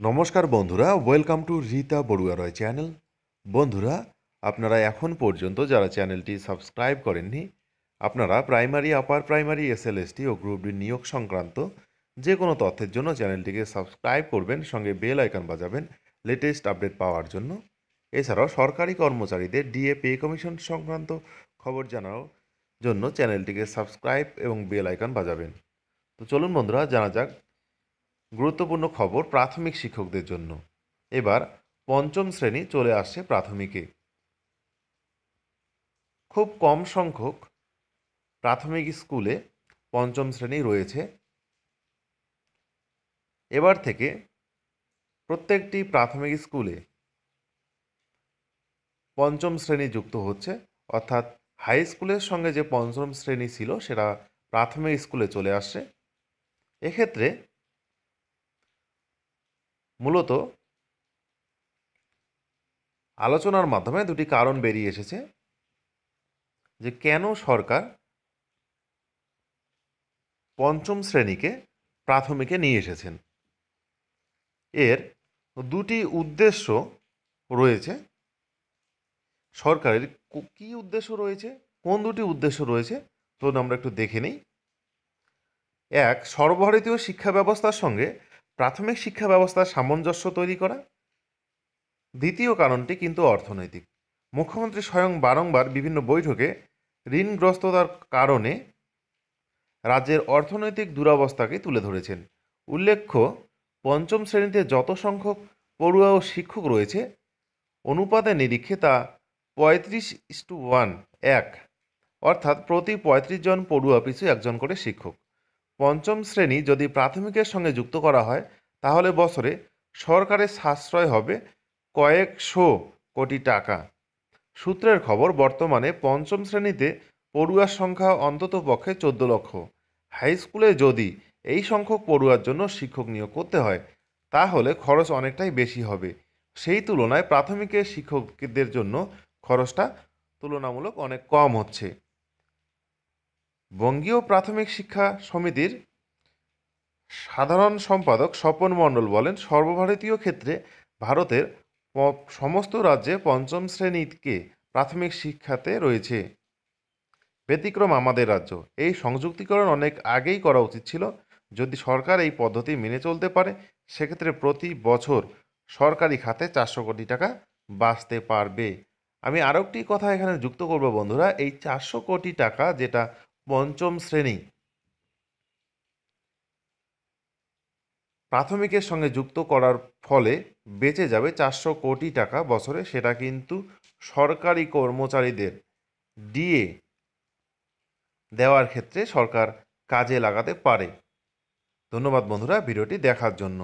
নমস্কার বন্ধুরা welcome to Rita Barua Roy channel বন্ধুরা, আপনারা এখন পর্যন্ত যারা চ্যানেলটি সাবস্ক্রাইব করেননি, আপনারা প্রাইমারি আপার প্রাইমারি এসএলএসটি ও গ্রুপ ডি নিয়োগ সংক্রান্ত যে কোনো তথ্যের জন্য চ্যানেলটিকে সাবস্ক্রাইব করবেন, সঙ্গে বেল আইকন বাজাবেন লেটেস্ট আপডেট পাওয়ার জন্য। এছাড়াও সরকারি কর্মচারীদের ডিএ পে কমিশন সংক্রান্ত খবর জানার জন্য চ্যানেলটিকে সাবস্ক্রাইব এবং বেল আইকন বাজাবেন। তো চলুন বন্ধুরা, জানা যাক গুরুত্বপূর্ণ খবর প্রাথমিক শিক্ষকদের জন্য। এবার পঞ্চম শ্রেণি চলে আসছে প্রাথমিকে। খুব কম সংখ্যক প্রাথমিক স্কুলে পঞ্চম শ্রেণি রয়েছে। এবার থেকে প্রত্যেকটি প্রাথমিক স্কুলে পঞ্চম শ্রেণি যুক্ত হচ্ছে। অর্থাৎ হাই স্কুলের সঙ্গে যে পঞ্চম শ্রেণি ছিল সেটা প্রাথমিক স্কুলে চলে আসছে। এক্ষেত্রে মূলত আলোচনার মাধ্যমে দুটি কারণ বেরিয়ে এসেছে যে কেন সরকার পঞ্চম শ্রেণীকে প্রাথমিকে নিয়ে এসেছেন। এর দুটি উদ্দেশ্য রয়েছে। সরকারের কো- উদ্দেশ্য রয়েছে? কোন দুটি উদ্দেশ্য রয়েছে? চলুন আমরা একটু দেখে নিই। এক, সর্বভারতীয় শিক্ষা ব্যবস্থার সঙ্গে প্রাথমিক শিক্ষা ব্যবস্থার সামঞ্জস্য তৈরি করা। দ্বিতীয় কারণটি কিন্তু অর্থনৈতিক। মুখ্যমন্ত্রী স্বয়ং বারংবার বিভিন্ন বৈঠকে ঋণগ্রস্ততার কারণে রাজ্যের অর্থনৈতিক দুরবস্থাকে তুলে ধরেছেন। উল্লেখ্য, পঞ্চম শ্রেণীতে যত সংখ্যক পড়ুয়া ও শিক্ষক রয়েছে অনুপাতের নিরীক্ষে তা পঁয়ত্রিশ ইস্টু ওয়ান, এক। অর্থাৎ প্রতি পঁয়ত্রিশ জন পড়ুয়া পিছু একজন করে শিক্ষক। পঞ্চম শ্রেণি যদি প্রাথমিকের সঙ্গে যুক্ত করা হয়, তাহলে বছরে সরকারের সাশ্রয় হবে কয়েকশো কোটি টাকা। সূত্রের খবর, বর্তমানে পঞ্চম শ্রেণীতে পড়ুয়ার সংখ্যা অন্তত পক্ষে চোদ্দ লক্ষ। হাই স্কুলে যদি এই সংখ্যক পড়ুয়ার জন্য শিক্ষক নিয়োগ করতে হয়, তাহলে খরচ অনেকটাই বেশি হবে। সেই তুলনায় প্রাথমিকের শিক্ষকদের জন্য খরচটা তুলনামূলক অনেক কম হচ্ছে। বঙ্গীয় প্রাথমিক শিক্ষা সমিতির সাধারণ সম্পাদক স্বপন মণ্ডল বলেন, সর্বভারতীয় ক্ষেত্রে ভারতের সমস্ত রাজ্যে পঞ্চম শ্রেণীকে প্রাথমিক শিক্ষাতে রয়েছে। ব্যতিক্রম আমাদের রাজ্য। এই সংযুক্তিকরণ অনেক আগেই করা উচিত ছিল। যদি সরকার এই পদ্ধতি মেনে চলতে পারে, সেক্ষেত্রে প্রতি বছর সরকারি খাতে চারশো কোটি টাকা বাঁচতে পারবে। আমি আরও একটি কথা এখানে যুক্ত করব বন্ধুরা, এই চারশো কোটি টাকা যেটা পঞ্চম শ্রেণি। প্রাথমিকের সঙ্গে যুক্ত করার ফলে বেঁচে যাবে চারশো কোটি টাকা বছরে। সেটা কিন্তু সরকারি কর্মচারীদের ডিএ দেওয়ার ক্ষেত্রে সরকার কাজে লাগাতে পারে। ধন্যবাদ বন্ধুরা ভিডিওটি দেখার জন্য।